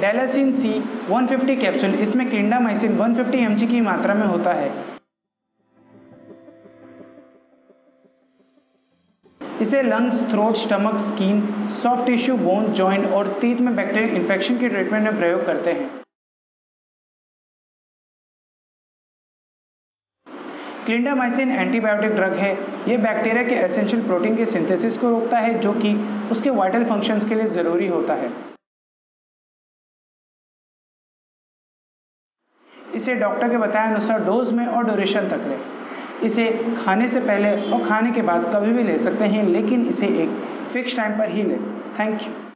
कैलासिन C 150 capsule इसमें clindamycin 150 mg की मात्रा में होता है। इसे lungs throat stomach skin soft tissue bone joint और तीत में बैक्टीरियल इन्फेक्शन के ट्रीटमेंट में प्रयोग करते हैं। क्लिंडामाइसिन एंटीबायोटिक ड्रग है। ये बैक्टीरिया के एसेंशियल प्रोटीन के सिंथेसिस को रोकता है, जो कि उसके वाइटल फ़ंक्शंस के लिए ज़रूरी होता है। इसे डॉक्टर के बताए अनुसार डोज में और ड्यूरेशन तक लें। इसे खाने से पहले और खाने के बाद कभी भी ले सकते हैं, लेकिन इसे एक फिक्स टाइम पर ही लें। Thank you